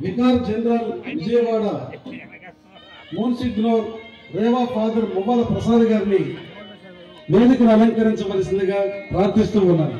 Vicar general Vijayawada monsignor Reva father Mubala Prasad గారిని వేదికను అలంకరించవలసిందిగా ప్రార్థిస్తూ ఉన్నాను.